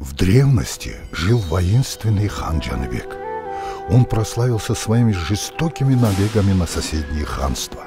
В древности жил воинственный хан Джанбек. Он прославился своими жестокими набегами на соседние ханства.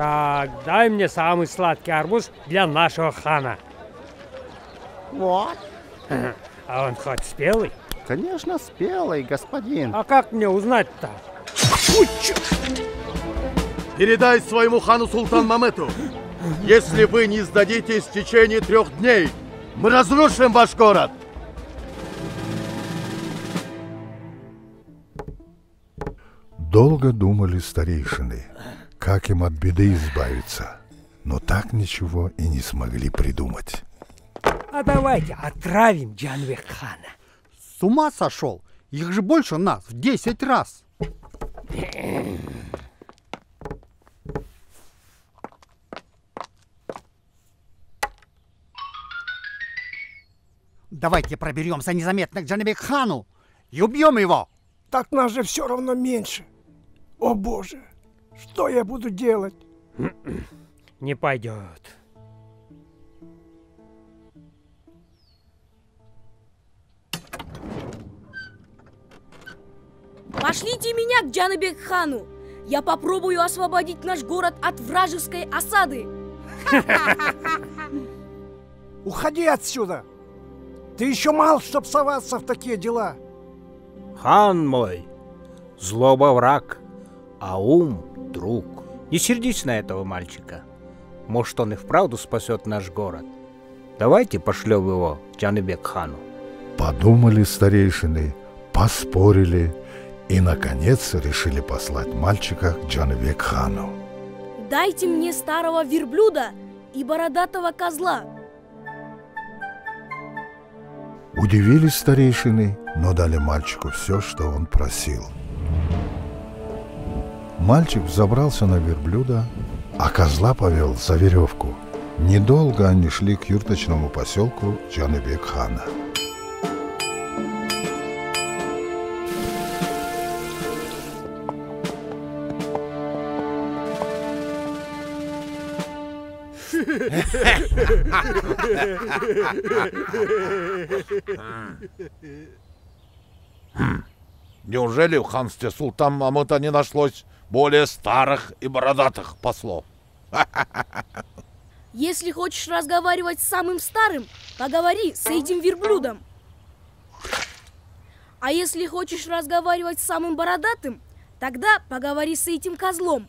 Так, дай мне самый сладкий арбуз для нашего хана. Вот. А он хоть спелый? Конечно, спелый, господин. А как мне узнать-то? Передай своему хану Султан Мамету, если вы не сдадитесь в течение трех дней, мы разрушим ваш город. Долго думали старейшины, как им от беды избавиться, но так ничего и не смогли придумать. А давайте отравим Джанвек хана. С ума сошел? Их же больше нас в 10 раз. Давайте проберемся незаметно к Джанабек хану и убьем его. Так нас же все равно меньше. О боже, что я буду делать? Не пойдет. Пошлите меня к Джанабек хану. Я попробую освободить наш город от вражеской осады. Уходи отсюда! Ты еще мал, чтоб соваться в такие дела. Хан мой, злоба враг, а ум друг. Не сердись на этого мальчика. Может, он и вправду спасет наш город. Давайте пошлем его Джаныбек хану. Подумали старейшины, поспорили и, наконец, решили послать мальчика к Джанбек хану. Дайте мне старого верблюда и бородатого козла. Удивились старейшины, но дали мальчику все, что он просил. Мальчик взобрался на верблюда, а козла повел за веревку. Недолго они шли к юрточному поселку Джаныбек хана. Неужели в ханстве Султан Мамыта не нашлось более старых и бородатых послов? Если хочешь разговаривать с самым старым, поговори с этим верблюдом. А если хочешь разговаривать с самым бородатым, тогда поговори с этим козлом.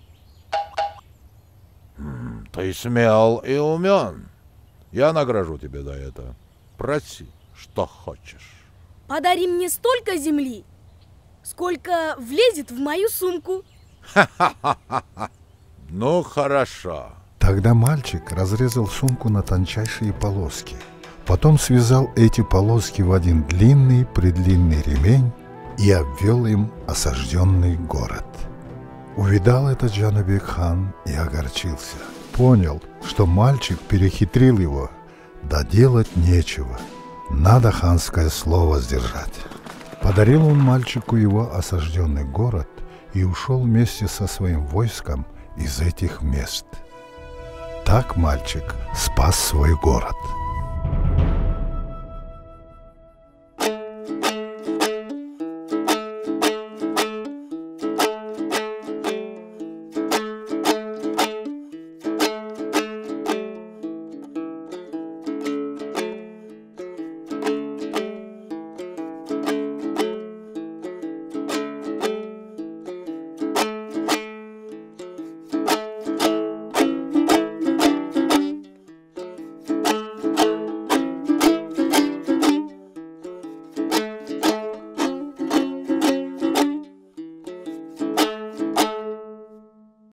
Ты смел и умен. Я награжу тебе за это. Проси, что хочешь. Подари мне столько земли, сколько влезет в мою сумку. Ну, хорошо. Тогда мальчик разрезал сумку на тончайшие полоски. Потом связал эти полоски в один длинный-предлинный ремень и обвел им осажденный город. Увидал это Джанабек хан и огорчился. Понял, что мальчик перехитрил его, да делать нечего. Надо ханское слово сдержать. Подарил он мальчику его осажденный город и ушел вместе со своим войском из этих мест. Так мальчик спас свой город.